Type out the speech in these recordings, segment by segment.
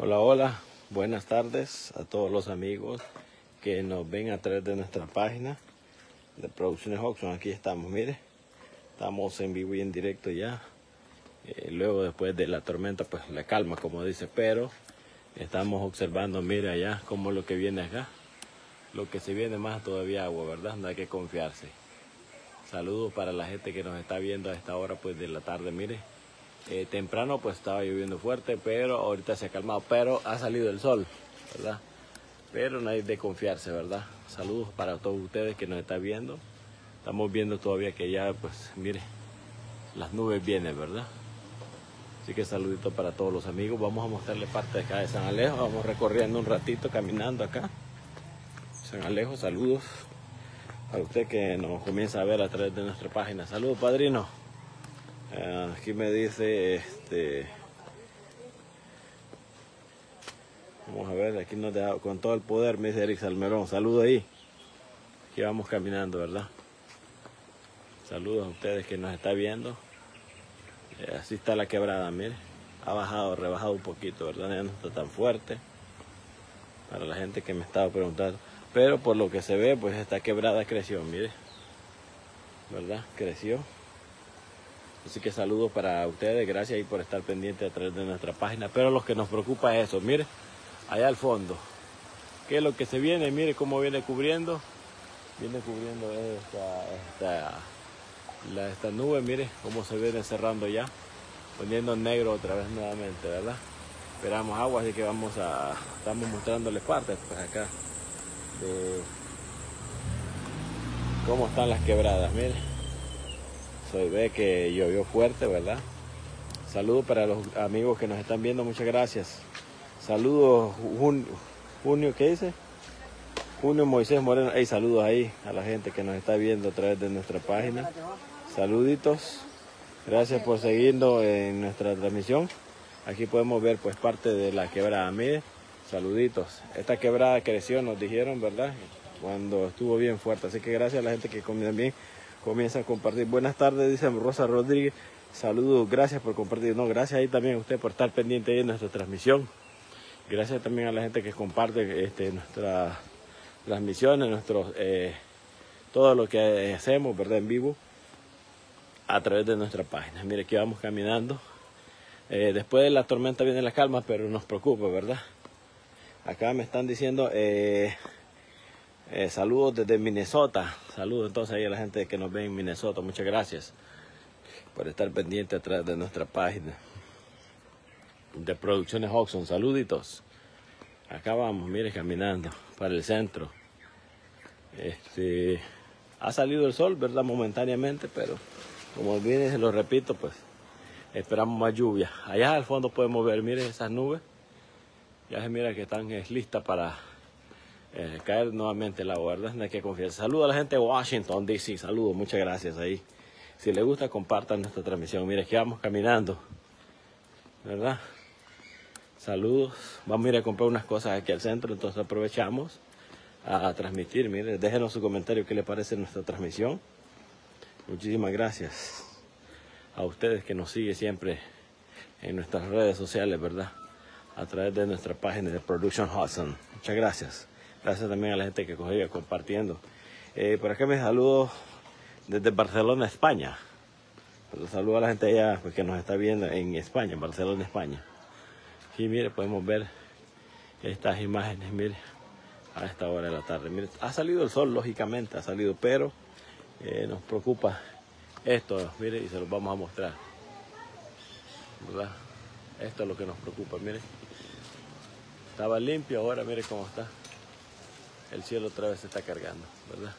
Hola, hola, buenas tardes a todos los amigos que nos ven a través de nuestra página de Producciones Oxon. Aquí estamos, mire, estamos en vivo y en directo ya. Eh, luego, después de la tormenta, pues la calma, como dice, pero estamos observando, mire allá, cómo lo que viene acá. Lo que se viene más todavía agua, ¿verdad? No hay que confiarse. Saludos para la gente que nos está viendo a esta hora, pues de la tarde, mire. Eh, temprano pues estaba lloviendo fuerte, pero ahorita se ha calmado, pero ha salido el sol, ¿verdad? Pero no hay de confiarse, ¿verdad? Saludos para todos ustedes que nos están viendo. Estamos viendo todavía que ya, pues, mire, las nubes vienen, ¿verdad? Así que saludito para todos los amigos. Vamos a mostrarle parte de acá de San Alejo. Vamos recorriendo un ratito, caminando acá. San Alejo, saludos a usted que nos comienza a ver a través de nuestra página. Saludos, padrino. Uh, aquí me dice, este, vamos a ver, aquí nos deja con todo el poder, me dice Eric Salmerón, saludos ahí. Aquí vamos caminando, ¿verdad? Saludos a ustedes que nos está viendo. Eh, así está la quebrada, mire. Ha bajado, rebajado un poquito, ¿verdad? Ya no está tan fuerte. Para la gente que me estaba preguntando. Pero por lo que se ve, pues esta quebrada creció, mire. ¿Verdad? Creció. Así que saludos para ustedes, gracias ahí por estar pendientes a través de nuestra página. Pero lo que nos preocupa es eso, mire, allá al fondo. ¿Qué es lo que se viene? Mire cómo viene cubriendo. Viene cubriendo esta, esta, la, esta nube, mire cómo se viene cerrando ya. Poniendo negro otra vez nuevamente, ¿verdad? Esperamos agua, así que vamos a... Estamos mostrándoles partes, pues acá. De cómo están las quebradas, mire. Se ve que llovió fuerte, ¿verdad? Saludos para los amigos que nos están viendo, muchas gracias. Saludos, Junio, junio ¿qué dice? Junio Moisés Moreno. Hey, saludos ahí a la gente que nos está viendo a través de nuestra página. Saluditos. Gracias por seguirnos en nuestra transmisión. Aquí podemos ver pues parte de la quebrada. Mire, saluditos. Esta quebrada creció, nos dijeron, ¿verdad? Cuando estuvo bien fuerte. Así que gracias a la gente que también comienza a compartir. Buenas tardes, dice Rosa Rodríguez. Saludos, gracias por compartir. No, gracias ahí también a usted por estar pendiente de nuestra transmisión. Gracias también a la gente que comparte este, nuestras transmisiones, nuestros, eh, todo lo que hacemos, ¿verdad? En vivo, a través de nuestra página. Mire, aquí vamos caminando. Eh, después de la tormenta viene la calma, pero nos preocupa, ¿verdad? Acá me están diciendo... Eh, eh, saludos desde Minnesota. Saludos entonces ahí a la gente que nos ve en Minnesota. Muchas gracias por estar pendiente atrás de nuestra página de Producciones Oxon. Saluditos. Acá vamos, mire, caminando para el centro. Este, ha salido el sol, ¿verdad? Momentáneamente, pero como viene, lo repito, pues esperamos más lluvia. Allá al fondo podemos ver, mire esas nubes. Ya se mira que están listas para eh, caer nuevamente agua, ¿verdad? No hay que confiar. A la gente de Washington, D.C. Saludos, muchas gracias ahí. Si les gusta, compartan nuestra transmisión. Mire, aquí vamos caminando, ¿verdad? Saludos. Vamos a ir a comprar unas cosas aquí al centro, entonces aprovechamos a, transmitir. Mire, déjenos su comentario qué les parece nuestra transmisión. Muchísimas gracias a ustedes que nos siguen siempre en nuestras redes sociales, ¿verdad? A través de nuestra página de Production Hudson. Muchas gracias. Gracias también a la gente que cogía compartiendo. Eh, por acá me saludo desde Barcelona, España. Pues saludo a la gente allá pues, que nos está viendo en España, en Barcelona, España. Aquí, mire, podemos ver estas imágenes, mire, a esta hora de la tarde. Mire, ha salido el sol, lógicamente, ha salido, pero eh, nos preocupa esto, mire, y se los vamos a mostrar. ¿Verdad? Esto es lo que nos preocupa, mire. Estaba limpio, ahora mire cómo está el cielo otra vez se está cargando, ¿verdad?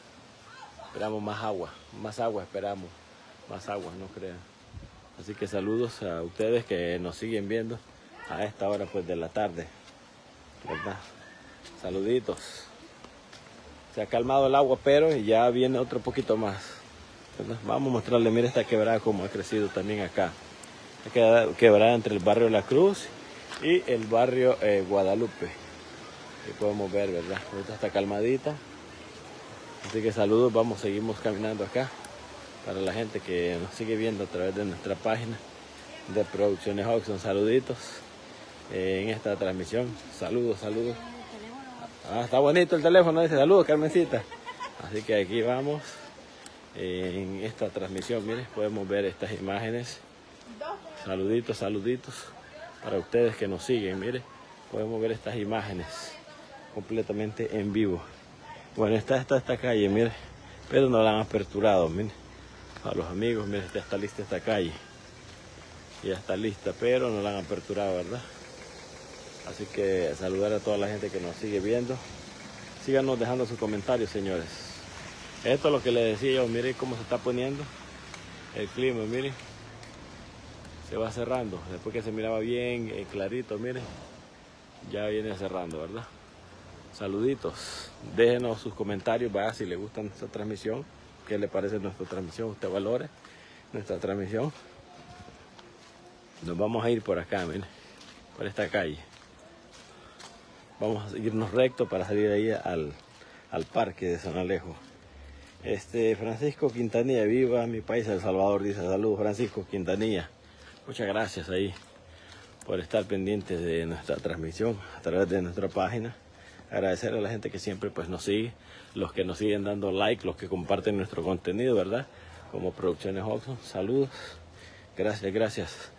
Esperamos más agua, más agua esperamos, más agua, no crean. Así que saludos a ustedes que nos siguen viendo a esta hora pues de la tarde, ¿verdad? Saluditos. Se ha calmado el agua, pero ya viene otro poquito más. Vamos a mostrarle, mira esta quebrada como ha crecido también acá. Esta quebrada entre el barrio La Cruz y el barrio eh, Guadalupe. Aquí podemos ver, ¿verdad? Ahorita está calmadita. Así que saludos, vamos, seguimos caminando acá. Para la gente que nos sigue viendo a través de nuestra página de Producciones Oxon, saluditos. en esta transmisión. Saludos, saludos. Ah, está bonito el teléfono, dice saludos, Carmencita. Así que aquí vamos en esta transmisión. Miren, podemos ver estas imágenes. Saluditos, saluditos para ustedes que nos siguen. Miren, podemos ver estas imágenes completamente en vivo. Bueno, está esta, esta calle, miren, pero no la han aperturado, miren. A los amigos, miren, ya está lista esta calle. Ya está lista, pero no la han aperturado, ¿verdad? Así que saludar a toda la gente que nos sigue viendo. Síganos dejando sus comentarios, señores. Esto es lo que les decía yo, miren cómo se está poniendo el clima, miren. Se va cerrando. Después que se miraba bien eh, clarito, miren. Ya viene cerrando, ¿verdad? Saluditos. Déjenos sus comentarios, vaya si le gusta nuestra transmisión. ¿Qué le parece nuestra transmisión? Usted valore nuestra transmisión. Nos vamos a ir por acá, miren. Por esta calle. Vamos a irnos recto para salir ahí al, al parque de San Alejo. Este Francisco Quintanilla, viva mi país, El Salvador, dice saludos Francisco Quintanilla. Muchas gracias ahí por estar pendientes de nuestra transmisión a través de nuestra página. Agradecer a la gente que siempre pues nos sigue, los que nos siguen dando like, los que comparten nuestro contenido, ¿verdad? Como Producciones Oxxo. Saludos. Gracias, gracias.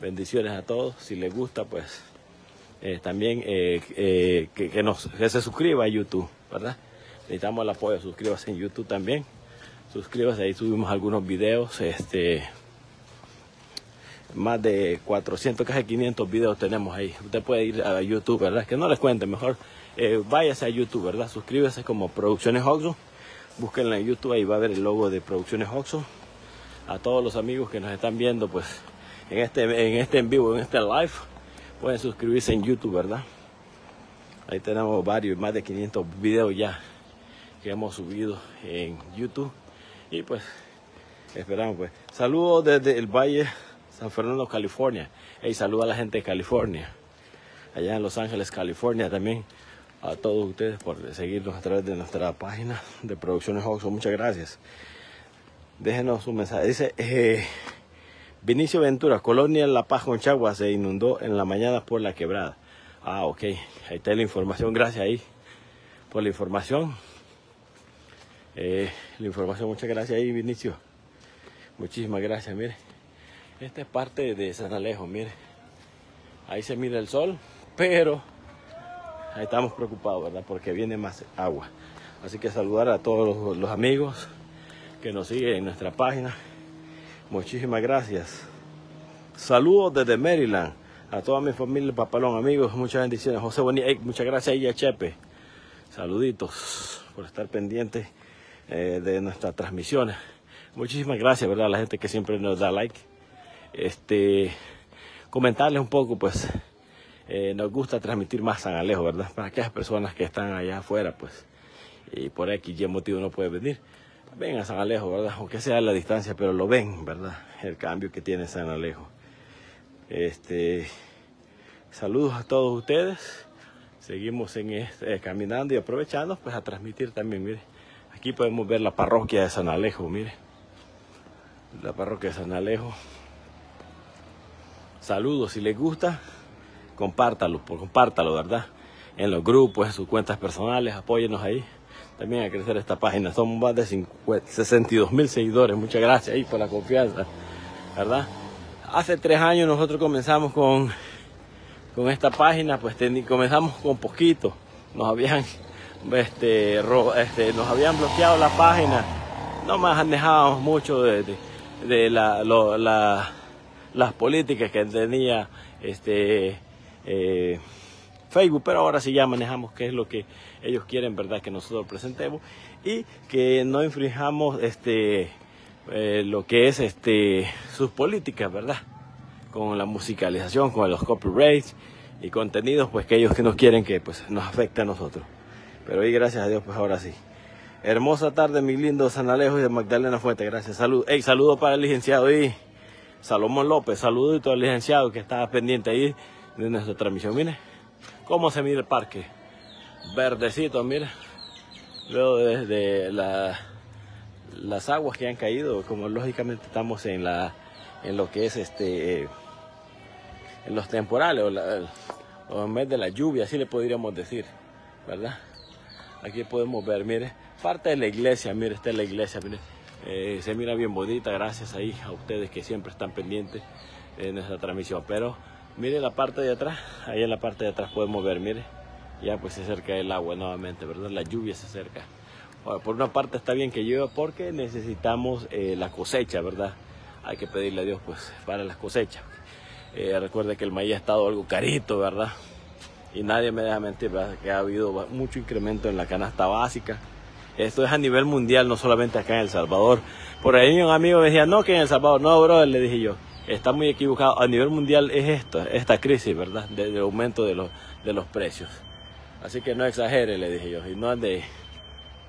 Bendiciones a todos. Si les gusta, pues eh, también eh, eh, que, nos, que se suscriba a YouTube, ¿verdad? Necesitamos el apoyo, suscríbase en YouTube también. Suscríbase, ahí subimos algunos videos, este más de 400, casi 500 videos tenemos ahí. Usted puede ir a YouTube, ¿verdad? Que no les cuente, mejor eh, váyase a YouTube, ¿verdad? Suscríbase como Producciones Oxo. Búsquenla en YouTube, ahí va a ver el logo de Producciones Oxo. A todos los amigos que nos están viendo, pues, en este, en este en vivo, en este live, pueden suscribirse en YouTube, ¿verdad? Ahí tenemos varios, más de 500 videos ya que hemos subido en YouTube. Y pues, esperamos, pues. Saludos desde el Valle San Fernando, California. Y saludo a la gente de California. Allá en Los Ángeles, California también. A todos ustedes por seguirnos a través de nuestra página de Producciones Oxxo. Muchas gracias. Déjenos un mensaje. Dice eh, Vinicio Ventura, Colonia La Paz, Conchagua se inundó en la mañana por la quebrada. Ah, ok. Ahí está la información. Gracias ahí por la información. Eh, la información, muchas gracias ahí, Vinicio. Muchísimas gracias, mire. Esta es parte de San Alejo, mire. Ahí se mira el sol, pero estamos preocupados, ¿verdad? Porque viene más agua. Así que saludar a todos los, los amigos que nos siguen en nuestra página. Muchísimas gracias. Saludos desde Maryland a toda mi familia, papalón, amigos, muchas bendiciones. José Bonilla, muchas gracias a ella, Chepe. Saluditos por estar pendientes eh, de nuestras transmisiones. Muchísimas gracias, ¿verdad? A la gente que siempre nos da like este, comentarles un poco, pues eh, nos gusta transmitir más San Alejo, ¿verdad? Para aquellas personas que están allá afuera, pues, y por X y motivo no puede venir. Ven a San Alejo, ¿verdad? Aunque sea a la distancia, pero lo ven, ¿verdad? El cambio que tiene San Alejo. Este, saludos a todos ustedes. Seguimos en este, caminando y aprovechando pues a transmitir también, mire. Aquí podemos ver la parroquia de San Alejo, mire. La parroquia de San Alejo. Saludos, si les gusta, compártalo, compártalo, ¿verdad? En los grupos, en sus cuentas personales, apóyenos ahí. También a crecer esta página. Somos más de 50, 62 mil seguidores. Muchas gracias ahí por la confianza, ¿verdad? Hace tres años nosotros comenzamos con, con esta página, pues comenzamos con poquito. Nos habían, este, este, nos habían bloqueado la página. No más manejábamos mucho de, de, la, la las políticas que tenía este eh, Facebook, pero ahora sí ya manejamos qué es lo que ellos quieren, verdad, que nosotros presentemos y que no infringamos este eh, lo que es este sus políticas, verdad, con la musicalización, con los copyrights y contenidos, pues que ellos que no quieren que pues nos afecte a nosotros. Pero hoy gracias a Dios, pues ahora sí. Hermosa tarde, mi lindo San Alejo y de Magdalena Fuente. Gracias. Salud. Hey, saludo para el licenciado y Salomón López, saludito al licenciado que estaba pendiente ahí de nuestra transmisión. Mire cómo se mira el parque. Verdecito, mire. Luego desde la, las aguas que han caído, como lógicamente estamos en la en lo que es este en los temporales o, en vez de la lluvia, así le podríamos decir, ¿verdad? Aquí podemos ver, mire, parte de la iglesia, mire, esta es la iglesia, mire, eh, se mira bien bonita, gracias ahí a ustedes que siempre están pendientes de nuestra transmisión. Pero mire la parte de atrás, ahí en la parte de atrás podemos ver, mire, ya pues se acerca el agua nuevamente, ¿verdad? La lluvia se acerca. por una parte está bien que llueva porque necesitamos eh, la cosecha, ¿verdad? Hay que pedirle a Dios pues para las cosechas. Eh, recuerde que el maíz ha estado algo carito, ¿verdad? Y nadie me deja mentir, ¿verdad? Que ha habido mucho incremento en la canasta básica. Esto es a nivel mundial, no solamente acá en El Salvador. Por ahí un amigo me decía, no, que en El Salvador, no, bro, le dije yo, está muy equivocado. A nivel mundial es esto, esta crisis, ¿verdad? Del aumento de los, de los precios. Así que no exagere, le dije yo, y no ande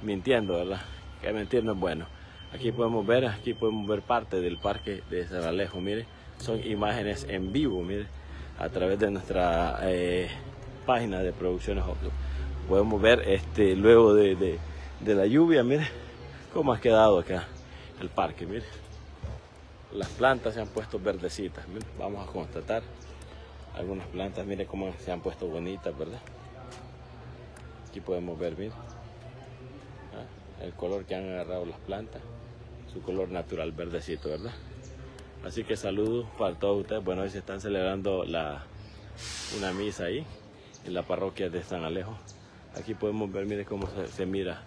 mintiendo, ¿verdad? Que mentir no es bueno. Aquí podemos ver, aquí podemos ver parte del parque de Alejo, mire, son imágenes en vivo, mire, a través de nuestra eh, página de producciones Podemos ver este luego de la lluvia, mire cómo ha quedado acá el parque, mire. Las plantas se han puesto verdecitas, vamos a constatar algunas plantas, mire cómo se han puesto bonitas, ¿verdad? Aquí podemos ver, mire, ¿ah? el color que han agarrado las plantas, su color natural verdecito, ¿verdad? Así que saludos para todos ustedes. Bueno, hoy se están celebrando la, una misa ahí en la parroquia de San Alejo. Aquí podemos ver, mire cómo se, mira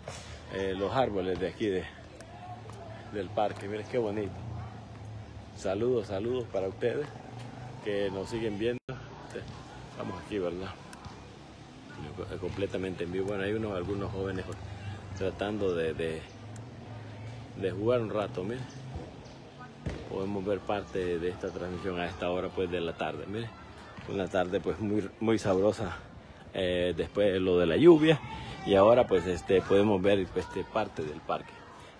eh, los árboles de aquí de, del parque. Miren qué bonito. Saludos, saludos para ustedes que nos siguen viendo. Estamos aquí, ¿verdad? Completamente en vivo. Bueno, hay unos, algunos jóvenes tratando de, de, jugar un rato, miren. Podemos ver parte de esta transmisión a esta hora pues de la tarde, miren. Una tarde pues muy, muy sabrosa eh, después lo de la lluvia y ahora pues este podemos ver este, parte del parque.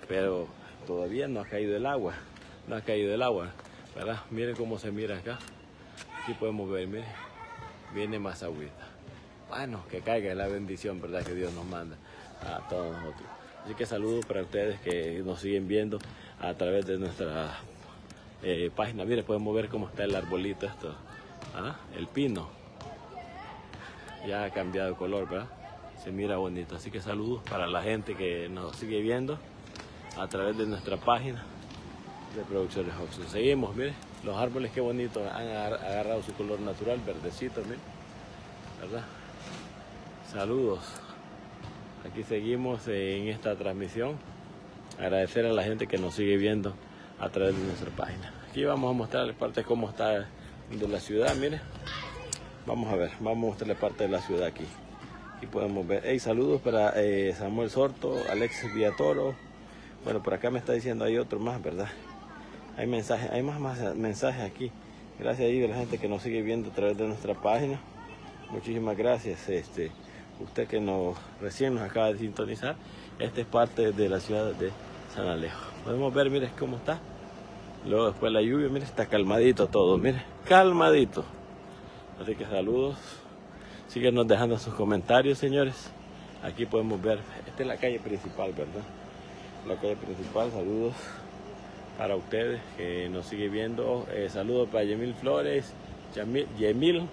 Pero todavía no ha caído el agua no ha caído el agua verdad miren cómo se mira acá. Aquí podemos ver miren. Viene más agüita. Bueno que caiga la bendición verdad que Dios nos manda a todos nosotros. Así que saludos para ustedes que nos siguen viendo a través de nuestra eh, página. Miren podemos ver cómo está el arbolito esto ¿ah? el pino ya ha cambiado de color, ¿verdad? Se mira bonito. Así que saludos para la gente que nos sigue viendo a través de nuestra página de Producciones Oxxo. Seguimos, miren, los árboles qué bonitos han agarrado su color natural, verdecito, miren, ¿verdad? Saludos. Aquí seguimos en esta transmisión. Agradecer a la gente que nos sigue viendo a través de nuestra página. Aquí vamos a mostrarles parte de cómo está de la ciudad, miren. Vamos a ver, vamos a mostrarle parte de la ciudad aquí. Aquí podemos ver. Hey, saludos para eh, Samuel Sorto, Alex Villatoro. Bueno, por acá me está diciendo hay otro más, ¿verdad? Hay mensajes, hay más, más mensajes aquí. Gracias ahí de la gente que nos sigue viendo a través de nuestra página. Muchísimas gracias. Este, usted que nos recién nos acaba de sintonizar. Esta es parte de la ciudad de San Alejo. Podemos ver, mire cómo está. Luego después la lluvia, mire, está calmadito todo, mire, calmadito. Así que saludos. Síguenos dejando sus comentarios, señores. Aquí podemos ver, esta es la calle principal, ¿verdad? La calle principal, saludos para ustedes que nos sigue viendo. Eh, saludos para Yemil Flores, Yemil,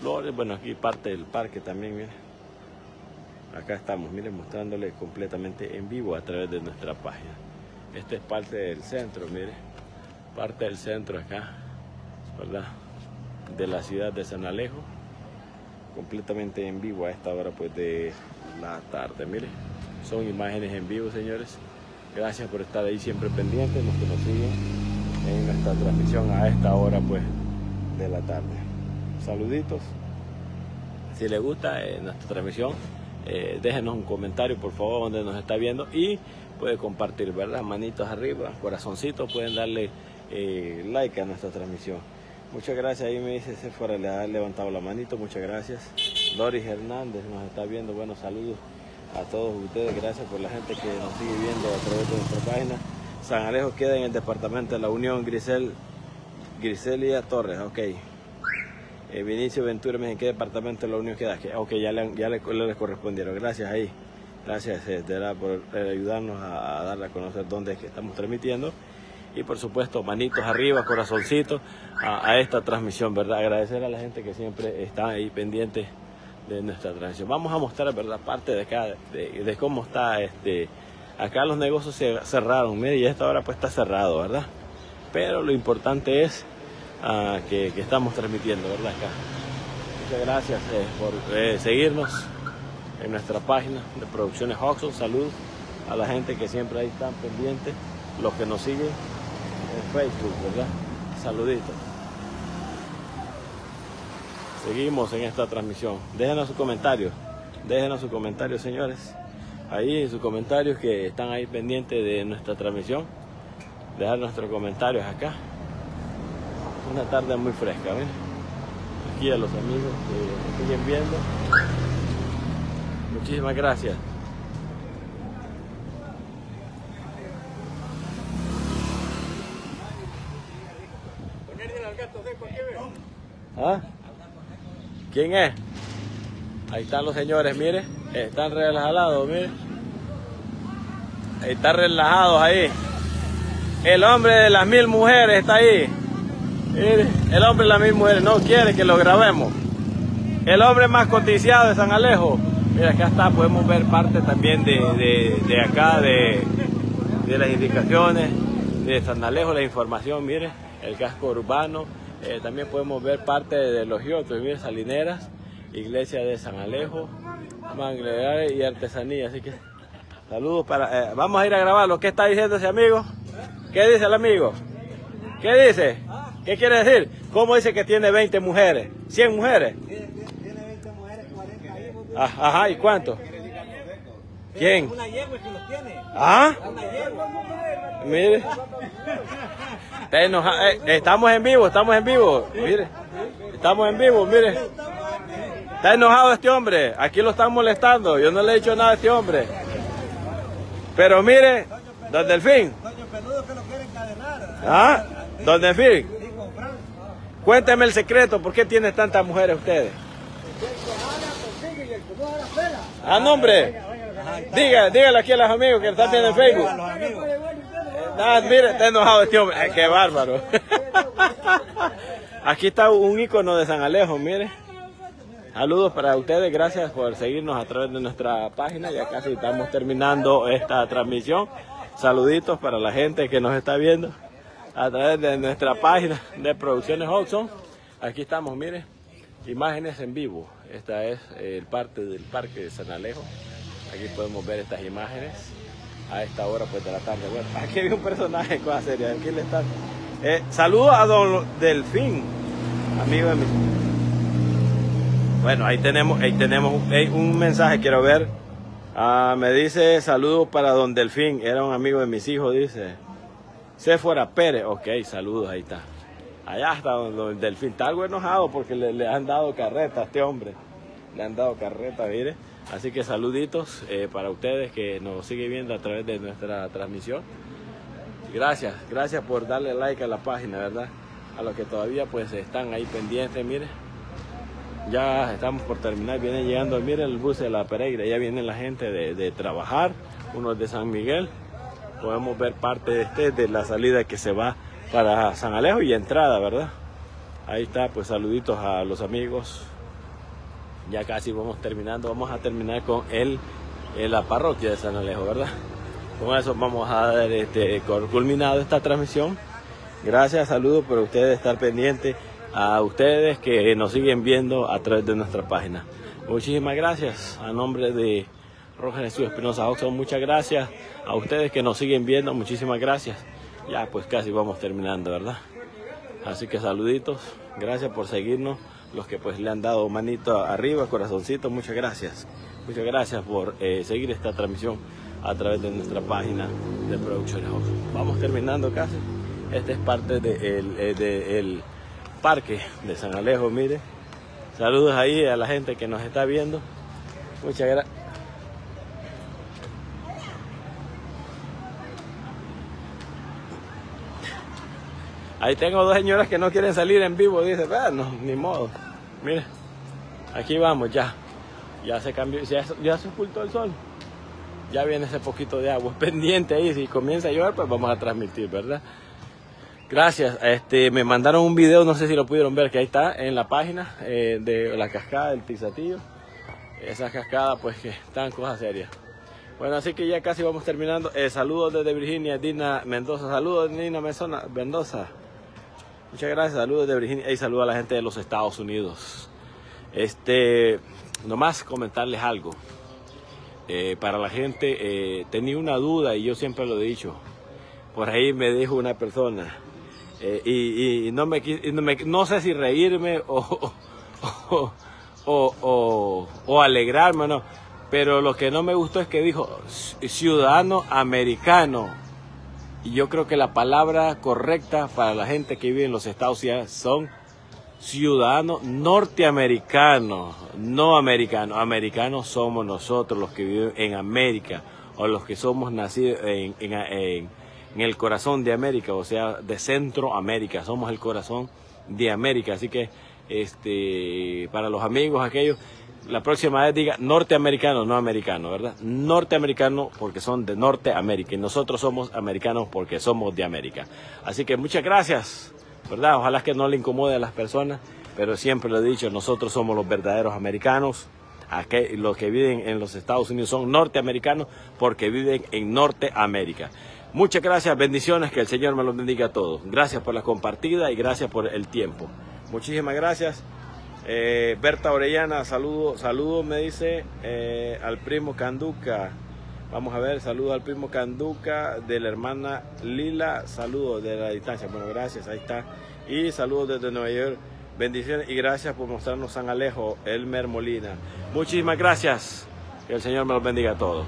Flores, bueno, aquí parte del parque también, miren. Acá estamos, miren, mostrándole completamente en vivo a través de nuestra página. Esta es parte del centro, miren. Parte del centro acá, ¿verdad? De la ciudad de San Alejo, completamente en vivo a esta hora pues de la tarde. Mire, son imágenes en vivo, señores. Gracias por estar ahí siempre pendientes, los que nos siguen en nuestra transmisión a esta hora pues de la tarde. Saluditos. Si les gusta eh, nuestra transmisión, eh, déjenos un comentario por favor donde nos está viendo y puede compartir, ¿verdad? Manitos arriba, corazoncitos, pueden darle eh, like a nuestra transmisión. Muchas gracias, ahí me dice fuera le ha levantado la manito, muchas gracias. Doris Hernández nos está viendo, buenos saludos a todos ustedes, gracias por la gente que nos sigue viendo a través de nuestra página. San Alejo queda en el departamento de la Unión, Grisel, Griselia Torres, ok. Eh, Vinicio Ventura, ¿en qué departamento de la Unión queda? Ok, ya le, ya le, correspondieron, gracias ahí. Gracias eh, por ayudarnos a, a, darle a conocer dónde estamos transmitiendo. y por supuesto manitos arriba, corazoncitos a, esta transmisión, ¿verdad? Agradecer a la gente que siempre está ahí pendiente de nuestra transmisión. Vamos a mostrar, ¿verdad? Parte de acá, de, cómo está este... Acá los negocios se cerraron, mire, y esta hora pues está cerrado, ¿verdad? Pero lo importante es ah, que, estamos transmitiendo, ¿verdad? Acá. Muchas gracias eh, por eh, seguirnos en nuestra página de Producciones Oxxo. Salud a la gente que siempre ahí están pendientes, los que nos siguen en Facebook, ¿verdad? Saluditos. Seguimos en esta transmisión. Déjenos sus comentarios. Déjenos sus comentarios, señores. Ahí sus comentarios que están ahí pendientes de nuestra transmisión. Dejar nuestros comentarios acá. Una tarde muy fresca, Aquí a los amigos que siguen viendo. Muchísimas gracias. ¿Ah? ¿Quién es? Ahí están los señores, mire. Están relajados, mire. Ahí están relajados ahí. El hombre de las mil mujeres está ahí. Mire, el hombre de las mil mujeres no quiere que lo grabemos. El hombre más cotizado de San Alejo. Mira, acá está, podemos ver parte también de, de, acá, de, de, las indicaciones de San Alejo, la información, mire, el casco urbano. Eh, también podemos ver parte de los yotos, mire, salineras, iglesia de San Alejo, manglares y artesanía. Así que saludos para... Eh, vamos a ir a grabarlo. ¿Qué está diciendo ese amigo? ¿Qué dice el amigo? ¿Qué dice? ¿Qué quiere decir? ¿Cómo dice que tiene 20 mujeres? ¿100 mujeres? Ah, ajá, ¿y cuánto? ¿Quién? Una yegua que los tiene. ¿Ah? Una yegua. Mire. Eh, estamos en vivo, estamos en vivo. Mire. Estamos en vivo, mire. Está enojado este hombre. Aquí lo están molestando. Yo no le he dicho nada a este hombre. Pero mire, don Delfín. ¿Ah? Don Delfín. Cuénteme el secreto. ¿Por qué tiene tantas mujeres ustedes? A nombre. Diga, dígale aquí a los amigos que están viendo en Facebook. Ah, mire, está enojado este hombre. qué bárbaro. Aquí está un icono de San Alejo, mire. Saludos para ustedes, gracias por seguirnos a través de nuestra página. Ya casi estamos terminando esta transmisión. Saluditos para la gente que nos está viendo a través de nuestra página de Producciones Hudson. Aquí estamos, mire, imágenes en vivo. Esta es el parte del Parque de San Alejo. Aquí podemos ver estas imágenes a esta hora pues de la tarde. Bueno, aquí hay un personaje, cosa seria. Aquí le está. Eh, saludo a Don Delfín, amigo de mi. Bueno, ahí tenemos, ahí tenemos un mensaje, quiero ver. Ah, me dice saludos para Don Delfín, era un amigo de mis hijos, dice. Se fuera Pérez, ok, saludos, ahí está. Allá está Don Delfín, está algo enojado porque le, le han dado carreta a este hombre. Le han dado carreta, mire. Así que saluditos eh, para ustedes que nos siguen viendo a través de nuestra transmisión. Gracias, gracias por darle like a la página, ¿verdad? A los que todavía pues están ahí pendientes, mire. Ya estamos por terminar, viene llegando, mire el bus de la Pereira, ya viene la gente de, trabajar, unos de San Miguel. Podemos ver parte de este, de la salida que se va para San Alejo y entrada, ¿verdad? Ahí está, pues saluditos a los amigos ya casi vamos terminando, vamos a terminar con el, la parroquia de San Alejo, ¿verdad? Con eso vamos a dar este, culminado esta transmisión. Gracias, saludos por ustedes estar pendientes, a ustedes que nos siguen viendo a través de nuestra página. Muchísimas gracias a nombre de Roger Jesús Espinosa Oxon, muchas gracias a ustedes que nos siguen viendo, muchísimas gracias. Ya pues casi vamos terminando, ¿verdad? Así que saluditos, gracias por seguirnos los que pues le han dado manito arriba, corazoncito, muchas gracias. Muchas gracias por eh, seguir esta transmisión a través de nuestra página de Producciones Vamos terminando casi. Este es parte del eh, parque de San Alejo, mire. Saludos ahí a la gente que nos está viendo. Muchas gracias. Ahí tengo dos señoras que no quieren salir en vivo, dice, bueno, ni modo. Mire, aquí vamos ya. Ya se cambió, ya, se ocultó el sol. Ya viene ese poquito de agua pendiente ahí. Si comienza a llover, pues vamos a transmitir, ¿verdad? Gracias. Este, me mandaron un video, no sé si lo pudieron ver, que ahí está en la página eh, de la cascada del Tizatillo. Esas cascadas, pues que están cosas serias. Bueno, así que ya casi vamos terminando. Eh, saludos desde Virginia, Dina Mendoza. Saludos, Dina Mendoza. Muchas gracias, saludos de Virginia y saludos a la gente de los Estados Unidos. Este, nomás comentarles algo. Eh, para la gente, eh, tenía una duda y yo siempre lo he dicho. Por ahí me dijo una persona, eh, y, no, me, no, sé si reírme o, o, o, alegrarme, no. Pero lo que no me gustó es que dijo ciudadano americano. Y yo creo que la palabra correcta para la gente que vive en los Estados Unidos son ciudadanos norteamericanos, no americanos. Americanos somos nosotros los que viven en América o los que somos nacidos en, en, el corazón de América, o sea, de Centroamérica. Somos el corazón de América. Así que este, para los amigos aquellos la próxima vez diga norteamericano, no americano, ¿verdad? Norteamericano porque son de Norteamérica y nosotros somos americanos porque somos de América. Así que muchas gracias, ¿verdad? Ojalá que no le incomode a las personas, pero siempre lo he dicho, nosotros somos los verdaderos americanos. Aquí, los que viven en los Estados Unidos son norteamericanos porque viven en Norteamérica. Muchas gracias, bendiciones, que el Señor me los bendiga a todos. Gracias por la compartida y gracias por el tiempo. Muchísimas gracias. Eh, Berta Orellana, saludo, saludo me dice eh, al primo Canduca. Vamos a ver, saludo al primo Canduca de la hermana Lila, saludo de la distancia. Bueno, gracias, ahí está. Y saludos desde Nueva York. Bendiciones y gracias por mostrarnos San Alejo, Elmer Molina. Muchísimas gracias. Que el Señor me los bendiga a todos.